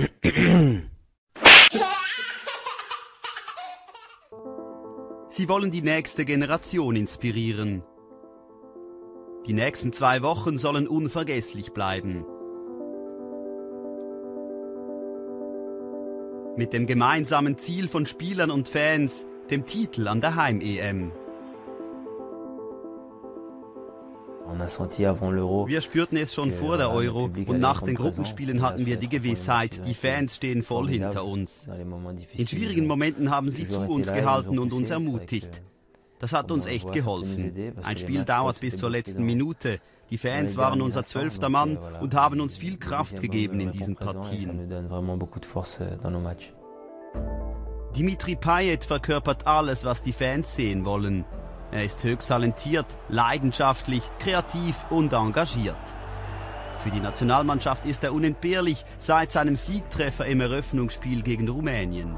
Sie wollen die nächste Generation inspirieren. Die nächsten zwei Wochen sollen unvergesslich bleiben. Mit dem gemeinsamen Ziel von Spielern und Fans, dem Titel an der Heim-EM. Wir spürten es schon vor der Euro und nach den Gruppenspielen hatten wir die Gewissheit, die Fans stehen voll hinter uns. In schwierigen Momenten haben sie zu uns gehalten und uns ermutigt. Das hat uns echt geholfen. Ein Spiel dauert bis zur letzten Minute. Die Fans waren unser zwölfter Mann und haben uns viel Kraft gegeben in diesen Partien. Dimitri Payet verkörpert alles, was die Fans sehen wollen. Er ist höchst talentiert, leidenschaftlich, kreativ und engagiert. Für die Nationalmannschaft ist er unentbehrlich seit seinem Siegtreffer im Eröffnungsspiel gegen Rumänien.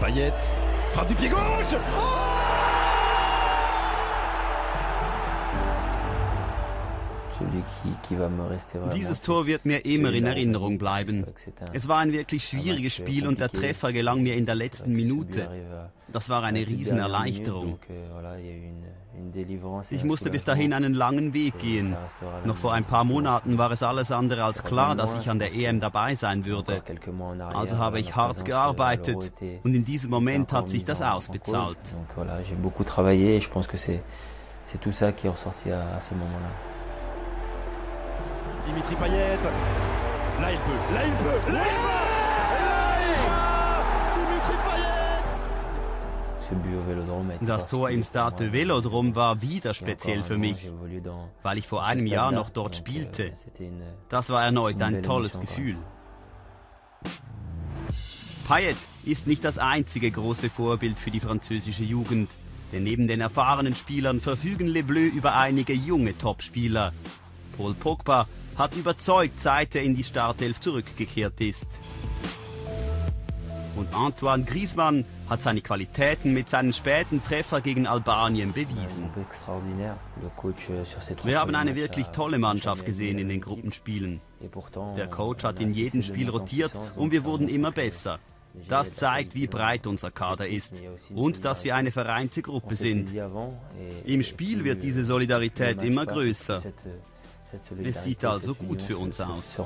Payet frappe du pied gauche oh Dieses Tor wird mir immer in Erinnerung bleiben. Es war ein wirklich schwieriges Spiel und der Treffer gelang mir in der letzten Minute. Das war eine Riesenerleichterung. Ich musste bis dahin einen langen Weg gehen. Noch vor ein paar Monaten war es alles andere als klar, dass ich an der EM dabei sein würde. Also habe ich hart gearbeitet und in diesem Moment hat sich das ausbezahlt. C'est tout ça qui est ressorti à, à ce moment-là. Dimitri Payet. Là, il peut. Là, il peut. Là, il va Dimitri Payet. Das Tor im Stade Velodrom war wieder speziell für mich, weil ich vor einem Jahr noch dort spielte. Das war erneut ein tolles Gefühl. Payet ist nicht das einzige große Vorbild für die französische Jugend, denn neben den erfahrenen Spielern verfügen Les Bleus über einige junge Topspieler. Paul Pogba hat überzeugt, seit er in die Startelf zurückgekehrt ist. Und Antoine Griezmann hat seine Qualitäten mit seinem späten Treffer gegen Albanien bewiesen. Wir haben eine wirklich tolle Mannschaft gesehen in den Gruppenspielen. Der Coach hat in jedem Spiel rotiert und wir wurden immer besser. Das zeigt, wie breit unser Kader ist und dass wir eine vereinte Gruppe sind. Im Spiel wird diese Solidarität immer größer. Es sieht also gut für uns aus.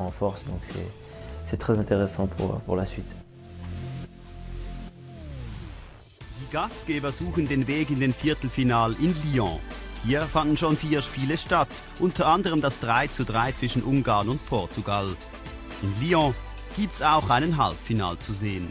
Die Gastgeber suchen den Weg in den Viertelfinal in Lyon. Hier fanden schon vier Spiele statt, unter anderem das 3 zu 3 zwischen Ungarn und Portugal. In Lyon gibt's auch einen Halbfinal zu sehen.